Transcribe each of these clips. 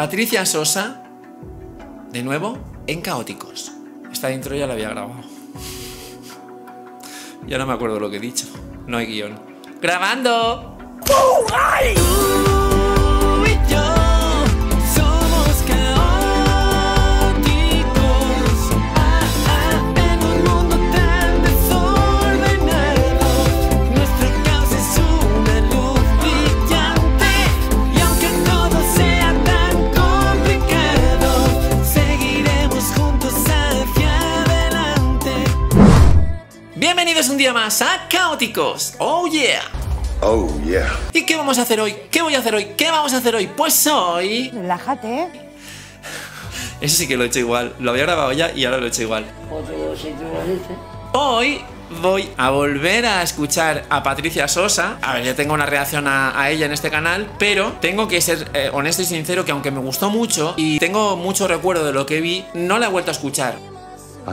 Patricia Sosa, de nuevo, en Caóticos. Esta intro ya la había grabado. Ya no me acuerdo lo que he dicho. No hay guion. ¡Grabando! ¡Ay! ¡Oh yeah! Oh, yeah. ¿Y qué vamos a hacer hoy? ¿Qué voy a hacer hoy? ¿Qué vamos a hacer hoy? Pues hoy... Relájate. Eso sí que lo he hecho igual. Lo había grabado ya y ahora lo he hecho igual. Hoy voy a volver a escuchar a Patricia Sosa. A ver, ya tengo una reacción a, a ella en este canal, pero tengo que ser eh, honesto y sincero que aunque me gustó mucho y tengo mucho recuerdo de lo que vi, no la he vuelto a escuchar.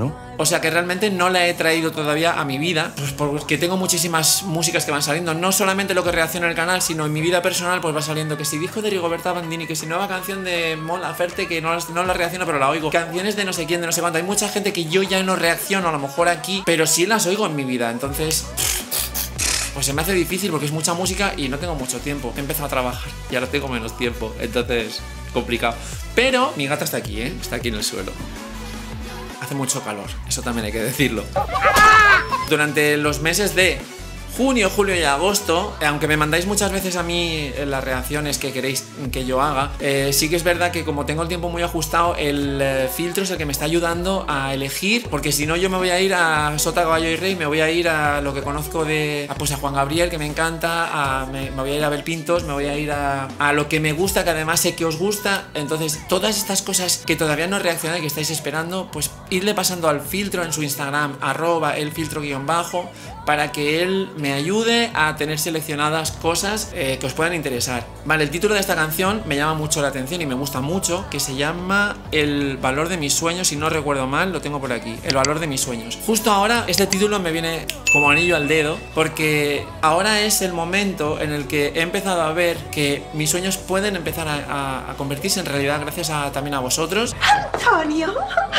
¿Ah? O sea que realmente no la he traído todavía a mi vida, pues porque tengo muchísimas músicas que van saliendo, no solamente lo que reacciona el canal, sino en mi vida personal pues va saliendo que si disco de Rigoberta Bandini, que si nueva canción de Mola Ferte, que no, no la reacciono pero la oigo, canciones de no sé quién, de no sé cuánto, hay mucha gente que yo ya no reacciono a lo mejor aquí, pero sí las oigo en mi vida, entonces... Pues se me hace difícil porque es mucha música y no tengo mucho tiempo. He empezado a trabajar y ahora tengo menos tiempo, entonces complicado. Pero mi gata está aquí, ¿eh? Está aquí en el suelo. Mucho calor, eso también hay que decirlo. Durante los meses de junio, julio y agosto, eh, aunque me mandáis muchas veces a mí eh, las reacciones que queréis que yo haga, eh, sí que es verdad que como tengo el tiempo muy ajustado, el filtro es el que me está ayudando a elegir, porque si no yo me voy a ir a Sota, Caballo y Rey, me voy a ir a lo que conozco de, a, pues a Juan Gabriel, que me encanta, me voy a ir a ver Pintos, me voy a ir a, a lo que me gusta, que además sé que os gusta, entonces todas estas cosas que todavía no reaccionáis, que estáis esperando, pues irle pasando al filtro en su Instagram, arroba el filtro guion bajo, para que él me ayude a tener seleccionadas cosas eh, que os puedan interesar. Vale, el título de esta canción me llama mucho la atención y me gusta mucho, que se llama El valor de mis sueños, si no recuerdo mal, lo tengo por aquí, El valor de mis sueños. Justo ahora este título me viene como anillo al dedo, porque ahora es el momento en el que he empezado a ver que mis sueños pueden empezar a, a- a convertirse en realidad gracias a, también a vosotros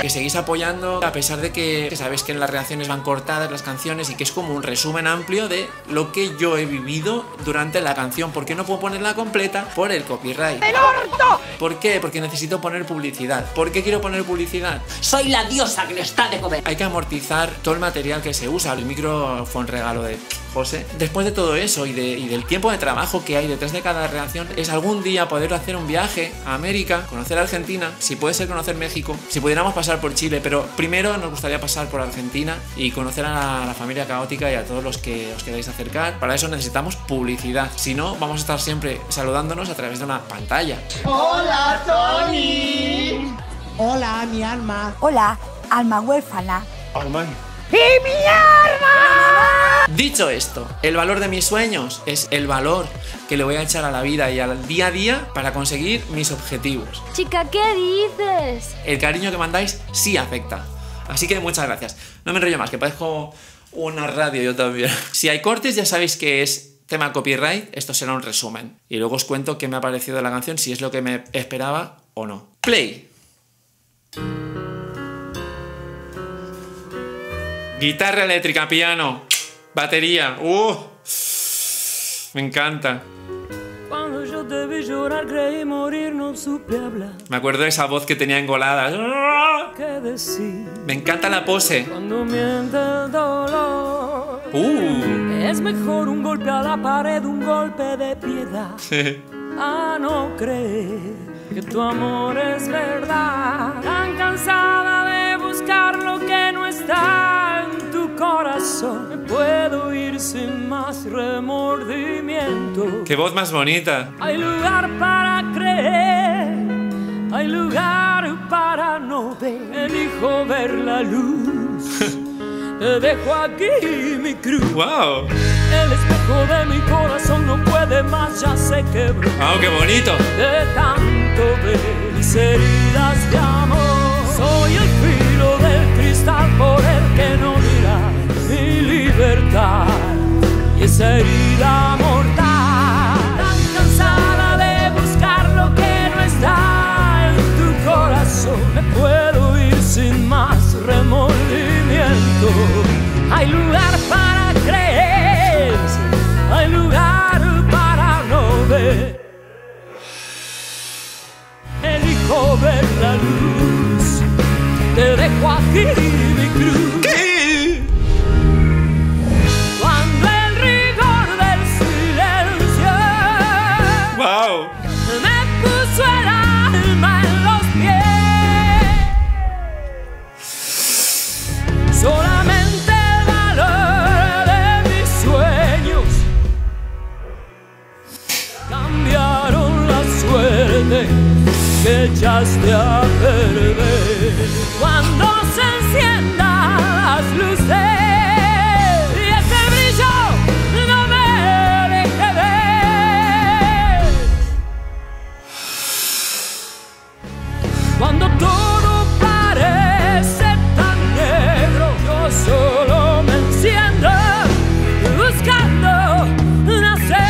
que seguís apoyando a pesar de que, que sabéis que en las reacciones van cortadas las canciones y que es como un resumen amplio de lo que yo he vivido durante la canción. ¿Por qué no puedo ponerla completa? Por el copyright. ¡El orto! ¿Por qué? Porque necesito poner publicidad. ¿Por qué quiero poner publicidad? Soy la diosa que le está de comer. Hay que amortizar todo el material que se usa. El micro fue un regalo de José. Después de todo eso y, de- y del tiempo de trabajo que hay detrás de cada reacción, es algún día poder hacer un viaje a América, conocer Argentina, si puede ser conocer México, si pudiéramos pasar por Chile, pero primero nos gustaría pasar por Argentina y conocer a la, familia caótica y a todos los que os queráis acercar. Para eso necesitamos publicidad. Si no, vamos a estar siempre saludándonos a través de una pantalla. Hola, mi alma. Hola, alma huérfana. Dicho esto, el valor de mis sueños es el valor que le voy a echar a la vida y al día a día para conseguir mis objetivos. Chica, ¿qué dices? El cariño que mandáis sí afecta. Así que muchas gracias. No me enrollo más, que parezco una radio yo también. Si hay cortes, ya sabéis que es tema copyright. Esto será un resumen. Y luego os cuento qué me ha parecido la canción, si es lo que me esperaba o no. Play. Guitarra eléctrica, piano, batería. ¡Uh! Me encanta. Cuando yo te vi llorar creí morir, no supe hablar. Me acuerdo de esa voz que tenía engolada. Me encanta la pose. Cuando miente el dolor. ¡Uh! Es mejor un golpe a la pared, un golpe de piedad. A no creer que tu amor es verdad. Tan cansada de buscar lo que no está corazón. Puedo ir sin más remordimiento. ¡Qué voz más bonita! Hay lugar para creer, hay lugar para no ver. Elijo ver la luz. Te dejo aquí mi cruz. ¡Wow! El espejo de mi corazón no puede más, ya se quebró. ¡Wow, qué bonito! De tanto ver mis heridas de amor. Soy el filo del cristal por el que no y esa herida mortal, tan cansada de buscar lo que no está en tu corazón, me puedo ir sin más remordimiento. Hay lugar para creer, hay lugar para no ver. Elijo ver la luz, te dejo aquí mi cruz. Que echaste a perder. Cuando se enciendan las luces y ese brillo no me deje ver. Cuando todo parece tan negro, yo solo me enciendo buscando nacer.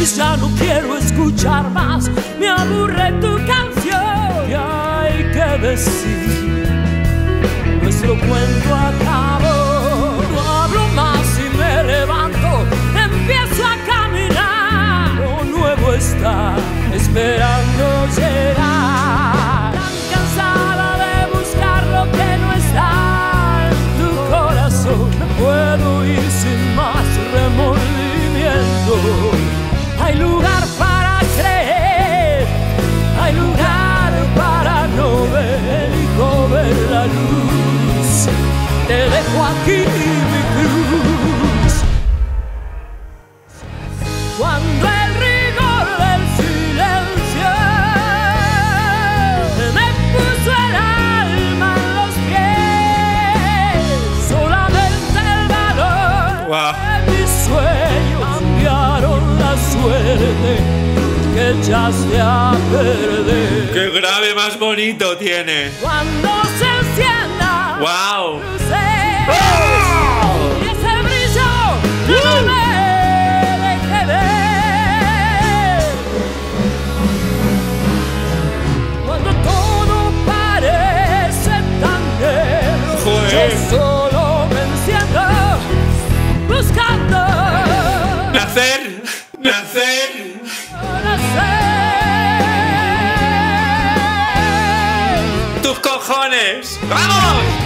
Y ya no quiero escuchar más, que Aquí mi cruz. Cuando el rigor del silencio me puso el alma en los pies, solamente el valor de mis sueños cambiaron la suerte que echaste a perder. ¡Qué grave más bonito tiene! Cuando se encienda ¡Wow! Y ese brillo no me deje ver. Cuando todo parece tan negro, Joder. yo solo me enciendo buscando ¡Nacer! ¡Nacer! nacer. ¡Tus cojones! ¡Vamos!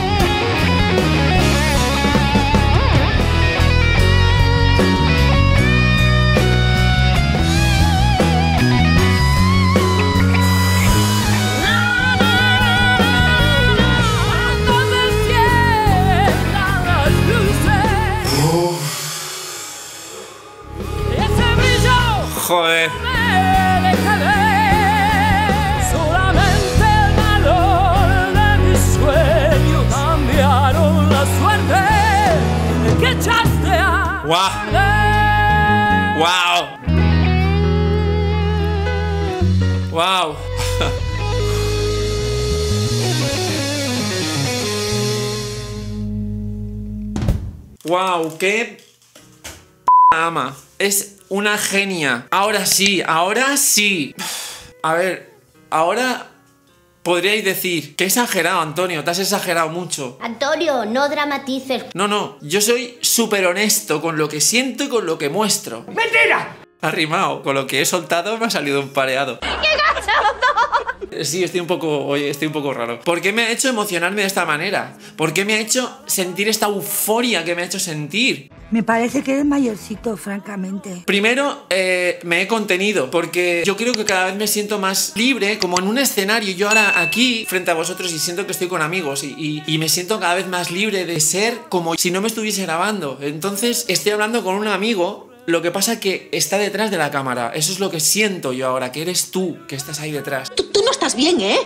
Perder. ¡Wow! ¡Wow! ¡Wow! ¡Qué ama! Es una genia. Ahora sí, ahora sí. A ver, ahora podríais decir que exagerado, Antonio, te has exagerado mucho. Antonio, no dramatices. No, no, yo soy súper honesto con lo que siento y con lo que muestro. ¡Mentira! Arrimado, con lo que he soltado me ha salido un pareado. ¡Qué Sí, estoy un poco, oye, estoy un poco raro. ¿Por qué me ha hecho emocionarme de esta manera? ¿Por qué me ha hecho sentir esta euforia que me ha hecho sentir? Me parece que eres mayorcito, francamente. Primero, eh, me he contenido, porque yo creo que cada vez me siento más libre, como en un escenario. Yo ahora aquí, frente a vosotros, y siento que estoy con amigos, y, y- y me siento cada vez más libre de ser como si no me estuviese grabando. Entonces, estoy hablando con un amigo. Lo que pasa que está detrás de la cámara. Eso es lo que siento yo ahora, que eres tú, que estás ahí detrás. Tú, tú no estás bien, ¿eh?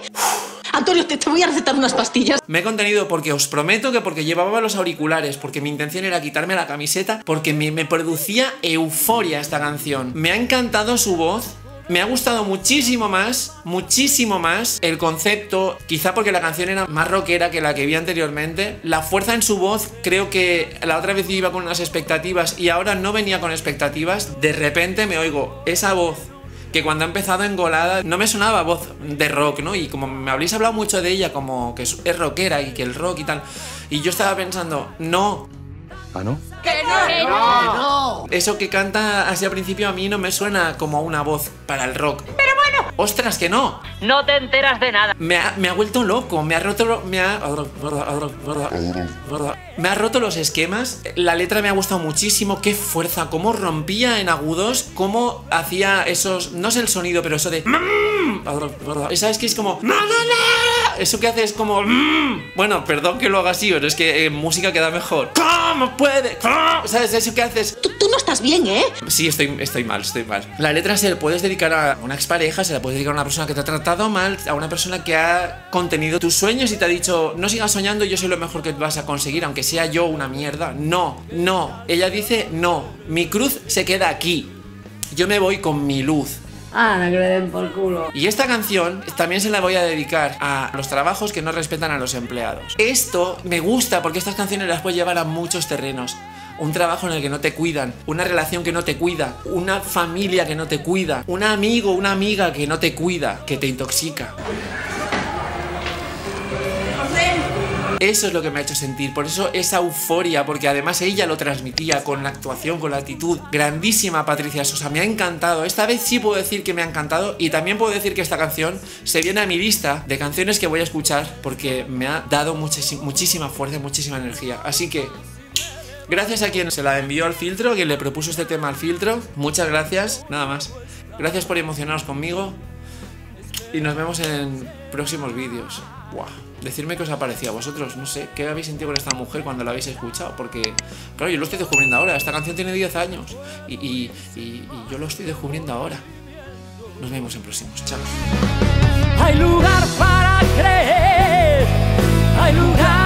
Antonio, te, te voy a recetar unas pastillas. Me he contenido porque os prometo que porque llevaba los auriculares, porque mi intención era quitarme la camiseta, porque me, me producía euforia esta canción. Me ha encantado su voz. Me ha gustado muchísimo más, muchísimo más el concepto, quizá porque la canción era más rockera que la que vi anteriormente. La fuerza en su voz, creo que la otra vez iba con unas expectativas y ahora no venía con expectativas. De repente me oigo esa voz que cuando ha empezado engolada no me sonaba voz de rock, ¿no? Y como me habréis hablado mucho de ella, como que es rockera y que el rock y tal, y yo estaba pensando, no, ¿Ah, no? eso que canta así al principio a mí no me suena como una voz para el rock. Pero ¡Ostras, que no! No te enteras de nada. Me ha, me ha vuelto loco, me ha roto lo- me ha, me ha roto los esquemas. La letra me ha gustado muchísimo, qué fuerza, cómo rompía en agudos, cómo hacía esos, no sé el sonido, pero eso de ¿Sabes que es como Eso que hace es como Bueno, perdón que lo haga así, pero es que en música queda mejor. ¿Cómo puede? ¿Cómo? ¿Sabes? Eso que haces Tú, tú no estás bien, ¿eh? Sí, estoy, estoy mal, estoy mal. La letra se la puedes dedicar a una expareja, se la puedes dedicar a una persona que te ha tratado mal, a una persona que ha contenido tus sueños y te ha dicho, no sigas soñando, yo soy lo mejor que vas a conseguir, aunque sea yo una mierda. No, no. Ella dice, no, mi cruz se queda aquí. Yo me voy con mi luz. Ah, que le den por culo. Y esta canción también se la voy a dedicar a los trabajos que no respetan a los empleados. Esto me gusta porque estas canciones las puedes llevar a muchos terrenos. Un trabajo en el que no te cuidan, una relación que no te cuida, una familia que no te cuida, un amigo, una amiga que no te cuida, que te intoxica. Eso es lo que me ha hecho sentir, por eso esa euforia, porque además ella lo transmitía con la actuación, con la actitud. Grandísima Patricia Sosa, me ha encantado. Esta vez sí puedo decir que me ha encantado y también puedo decir que esta canción se viene a mi lista de canciones que voy a escuchar porque me ha dado muchísima, fuerza, muchísima energía. Así que Gracias a quien se la envió al filtro, quien le propuso este tema al filtro. Muchas gracias, nada más. Gracias por emocionaros conmigo. Y nos vemos en próximos vídeos. Buah decirme qué os ha parecido a vosotros, no sé, qué habéis sentido con esta mujer cuando la habéis escuchado, porque, claro, yo lo estoy descubriendo ahora, esta canción tiene 10 años y, y yo lo estoy descubriendo ahora. Nos vemos en próximos, chao. Hay lugar para creer, hay lugar.